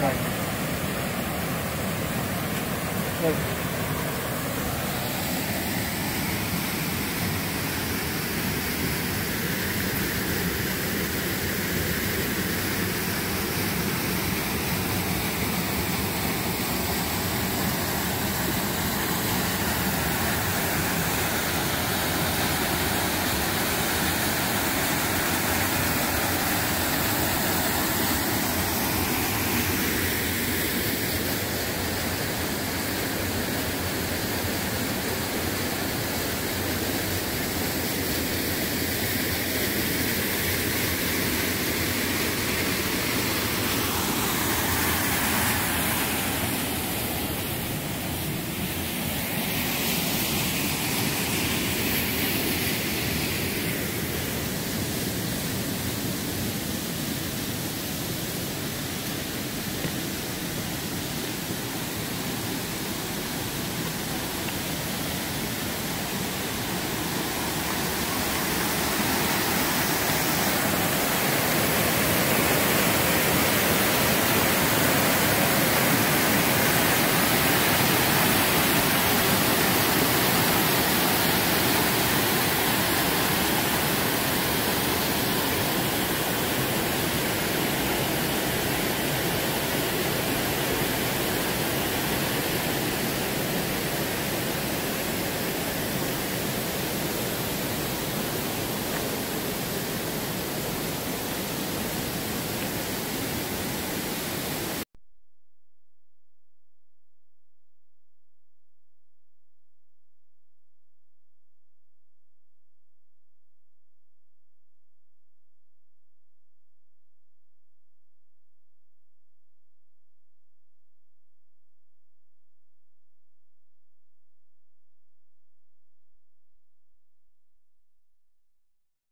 Này,